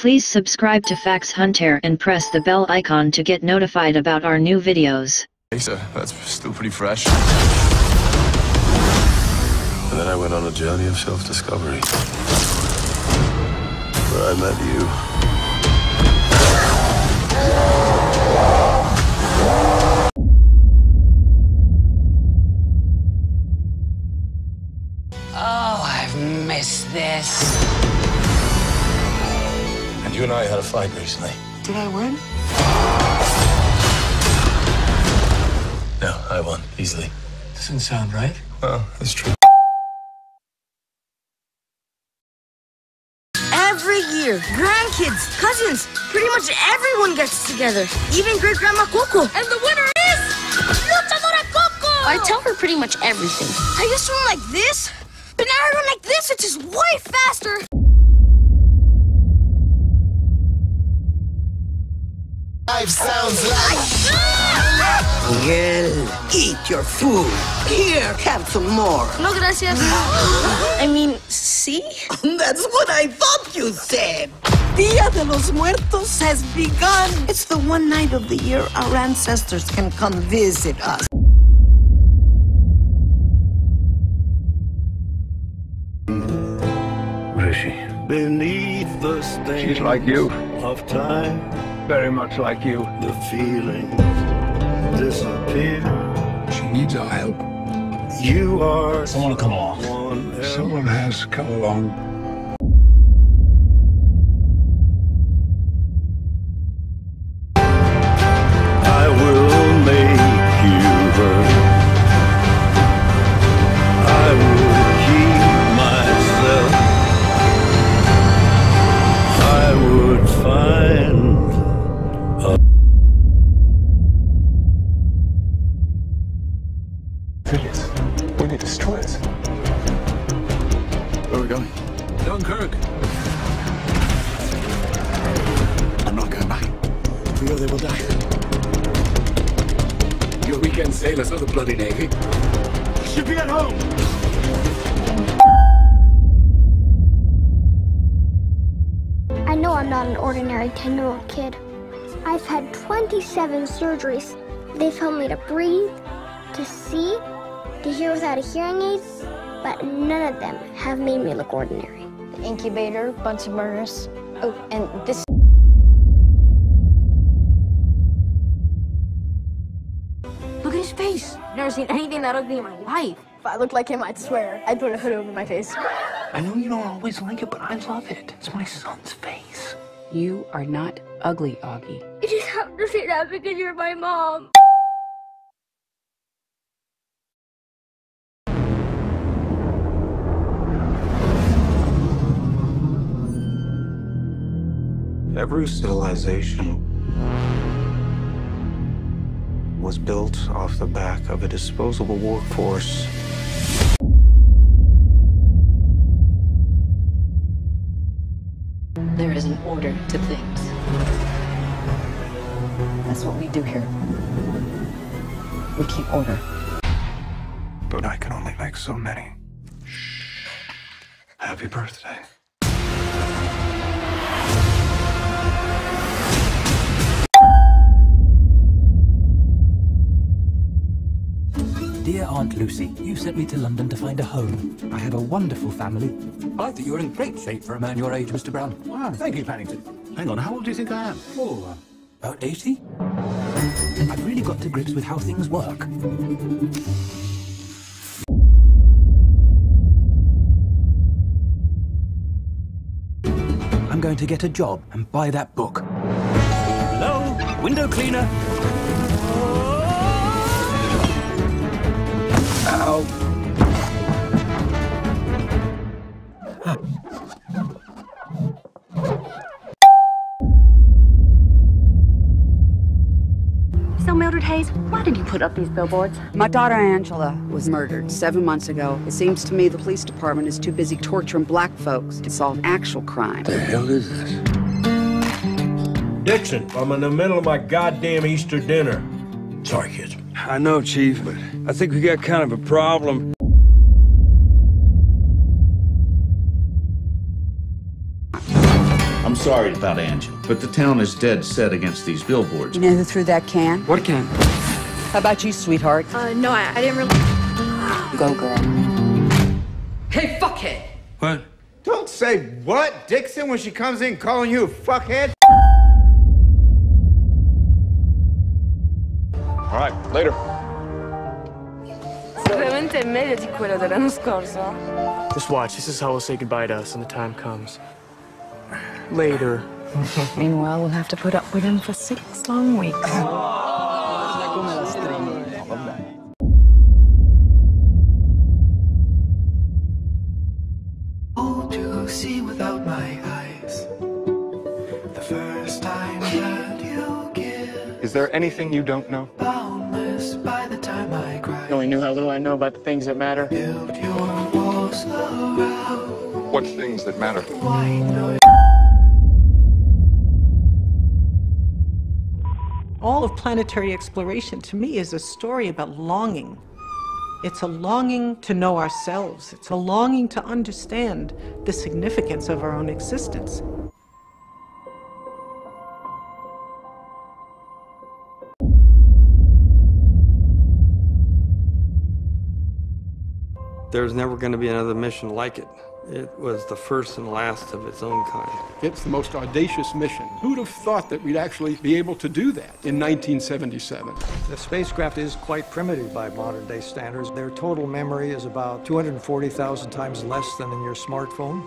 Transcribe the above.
Please subscribe to Facts Hunter and press the bell icon to get notified about our new videos. Lisa, that's still pretty fresh. And then I went on a journey of self-discovery. Where I met you. Oh, I've missed this. And you and I had a fight recently. Did I win? No, I won, easily. Doesn't sound right. Well, it's true. Every year, grandkids, cousins, pretty much everyone gets together. Even great grandma Coco. And the winner is Luchadora Coco. I tell her pretty much everything. I used to run like this, but now I run like this, which is way faster. Life sounds like. Miguel, eat your food. Here, have some more. No, gracias. I mean, see? That's what I thought you said. Dia de los Muertos has begun. It's the one night of the year our ancestors can come visit us. Where is she? Beneath the stain She's like you, of time, very much like you. the feelings disappear. She needs our help. You are Someone come along. Someone has come along. Where are we going? Dunkirk. I'm not going back. We know they will die. Your weekend sailors of the bloody navy. Should be at home. I know I'm not an ordinary 10 year old kid. I've had 27 surgeries. They've helped me to breathe, to see, to hear without a hearing aid, but none of them have made me look ordinary. The incubator, Bunsen burners. Oh, and this. Look at his face. Never seen anything that ugly in my life. If I looked like him, I'd swear I'd put a hood over my face. I know you don't always like it, but I love it. It's my son's face. You are not ugly, Augie. You just have to say that because you're my mom. Every civilization was built off the back of a disposable workforce. There is an order to things. That's what we do here. We keep order. But I can only make so many. Happy birthday. Dear Aunt Lucy, you sent me to London to find a home. I have a wonderful family. I think you're in great shape for a man your age, Mr. Brown. Wow, thank you, Paddington. Hang on, how old do you think I am? Oh, uh, about 80? I've really got to grips with how things work. I'm going to get a job and buy that book. Hello? Window cleaner? So, Mildred Hayes, why did you put up these billboards? My daughter Angela was murdered seven months ago. It seems to me the police department is too busy torturing black folks to solve actual crime. What the hell is this? Dixon, I'm in the middle of my goddamn Easter dinner. Sorry, kids. I know, Chief, but I think we got kind of a problem. I'm I'm sorry about Angela, but the town is dead set against these billboards. You know who threw that can? What can? How about you, sweetheart? Uh, no, I, I didn't really. Go, girl. Hey, fuckhead! What? Don't say what, Dixon, when she comes in calling you a fuckhead. All right, later. Sicuramente è meglio di quello dell'anno scorso. Just watch. This is how we'll say goodbye to us when the time comes. Later. Meanwhile, we'll have to put up with him for six long weeks. Oh, to see without my eyes. The first time that you give, Is there anything you don't know? boundless by the time I cry. You only knew how little I know about the things that matter. Build your walls around. What things that matter? All of planetary exploration to me is a story about longing. It's a longing to know ourselves. It's a longing to understand the significance of our own existence. There's never going to be another mission like it. It was the first and last of its own kind. It's the most audacious mission. Who'd have thought that we'd actually be able to do that in 1977? The spacecraft is quite primitive by modern day standards. Their total memory is about 240,000 times less than in your smartphone.